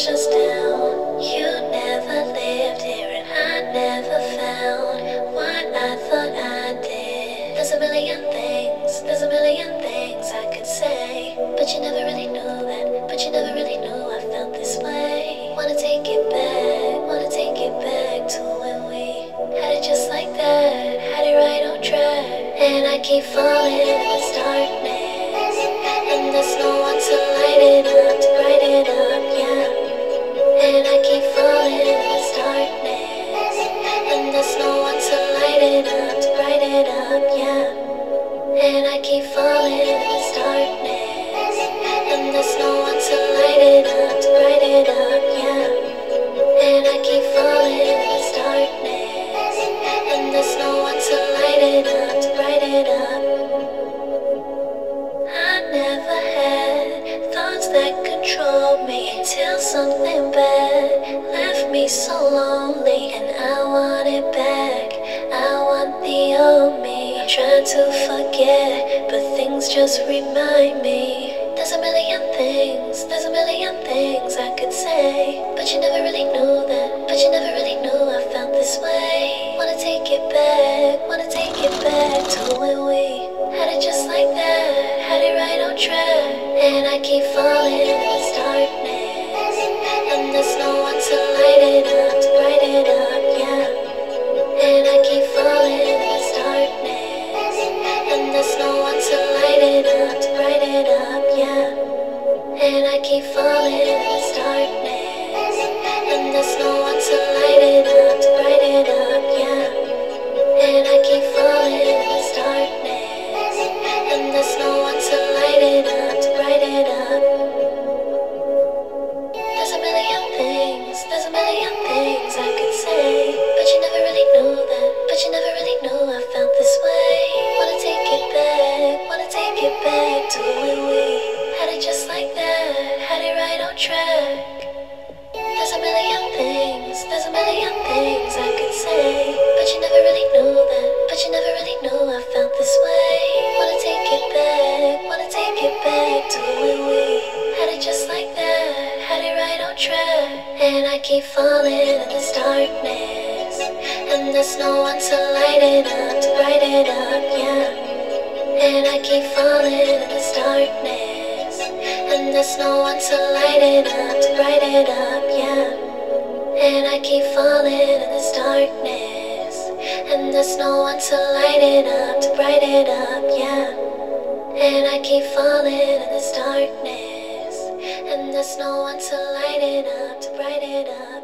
push down. You never lived here and I never found what I thought I did. There's a million things, there's a million things I could say. But you never really knew that, but you never really knew I felt this way. Wanna take it back, wanna take it back to when we had it just like that. Had it right on track. And I keep falling in this darkness. To light it up, write it up, yeah. And I keep falling as darkness, and the snow wants to light it up, write it up. I never had thoughts that control me till something bad left me so lonely and I want it back. I want the old me try to forget, things just remind me. There's a million things, there's a million things I could say, but you never really knew that. But you never really knew I felt this way. Wanna take it back, wanna take it back to when we had it just like that, had it right on track. And I keep falling and there's no one to light it up, to bright it up, yeah. And I keep falling to when we had it just like that, had it right on track. There's a million things, there's a million things I could say, but you never really knew that, but you never really knew I felt this way. Wanna take it back, wanna take it back to when we had it just like that, had it right on track. And I keep falling in this darkness, and there's no one to light it up, to bright it up, yeah. And I keep falling in this darkness, and there's no one to light it up, to bright it up, yeah. And I keep falling in this darkness, and there's no one to light it up, to bright it up, yeah. And I keep falling in this darkness, and there's no one to light it up, to bright it up.